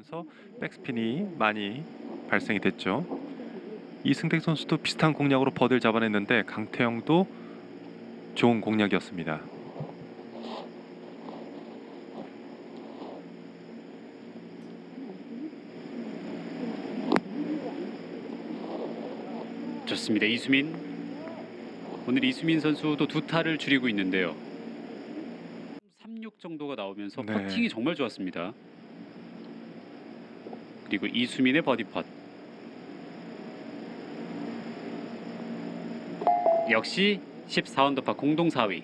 하면서 백스핀이 많이 발생이 됐죠. 이승택 선수도 비슷한 공략으로 버디를 잡아냈는데 강태영도 좋은 공략이었습니다. 좋습니다. 이수민. 오늘 이수민 선수도 두 타를 줄이고 있는데요. 36 정도가 나오면서 네. 퍼팅이 정말 좋았습니다. 그리고 이수민의 버디 펫. 역시 14언더파 공동 4위.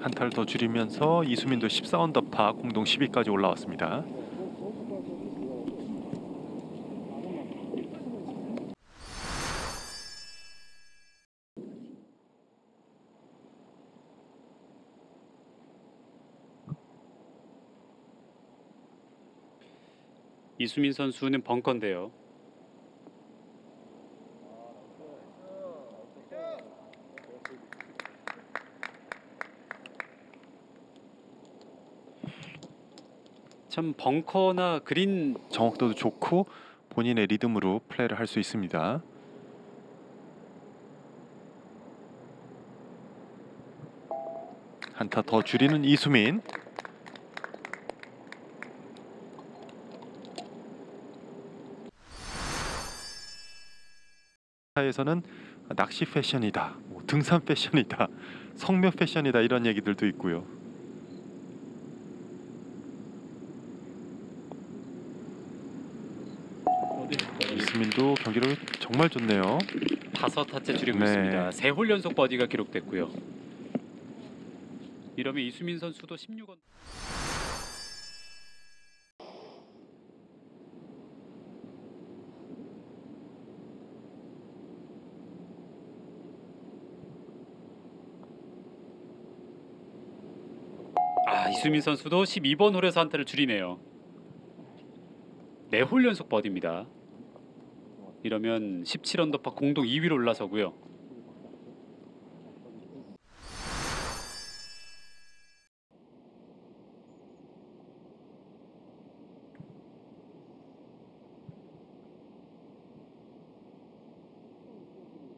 한 타를 더 줄이면서 이수민도 14언더파 공동 10위까지 올라왔습니다. 이수민 선수는 벙커인데요. 참 벙커나 그린 정확도도 좋고 본인의 리듬으로 플레이를 할 수 있습니다. 한타 더 줄이는 이수민. 사에서는 낚시 패션이다, 뭐 등산 패션이다, 성묘 패션이다 이런 얘기들도 있고요. 이수민도 경기를 정말 좋네요. 다섯 타째 줄이고 네. 있습니다. 세 홀 연속 버디가 기록됐고요. 이러면 이수민 선수도 16원. 아 이수민 선수도 12번 홀에서 한타를 줄이네요. 네홀 연속 버디입니다. 이러면 17언더파 공동 2위로 올라서고요.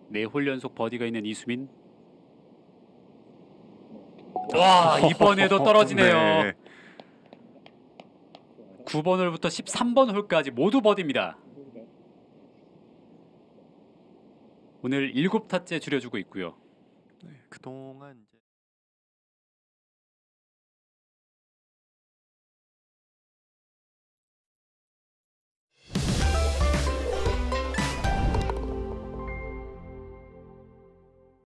네홀 연속 버디가 있는 이수민. 와 이번에도 떨어지네요. 네. 9번 홀부터 13번 홀까지 모두 버디입니다. 오늘 7타째 줄여주고 있고요. 네, 그동안